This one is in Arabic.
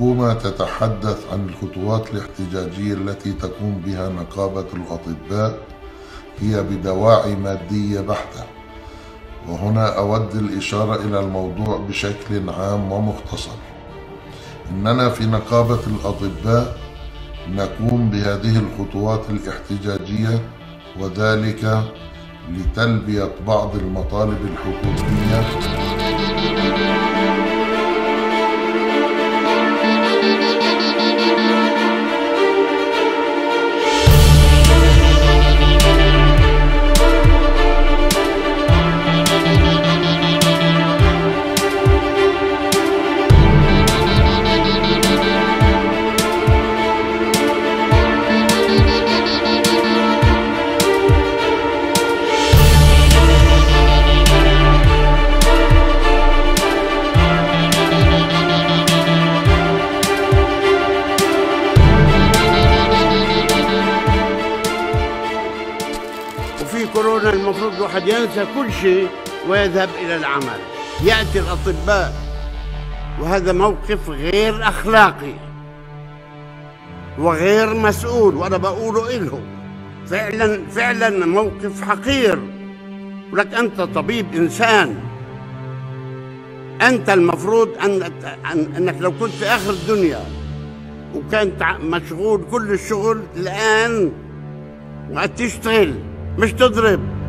الحكومة تتحدث عن الخطوات الاحتجاجية التي تقوم بها نقابة الأطباء هي بدواعي مادية بحتة. وهنا أود الإشارة إلى الموضوع بشكل عام ومختصر. إننا في نقابة الأطباء نقوم بهذه الخطوات الاحتجاجية وذلك لتلبية بعض المطالب الحقوقية وفي كورونا المفروض الواحد ينسى كل شيء ويذهب إلى العمل. يأتي الأطباء وهذا موقف غير أخلاقي وغير مسؤول وأنا بقوله إله فعلا فعلا موقف حقير. ولك أنت طبيب إنسان. أنت المفروض أن أن- أنك لو كنت في آخر الدنيا وكنت مشغول كل الشغل الآن وقت تشتغل. مش تضرب.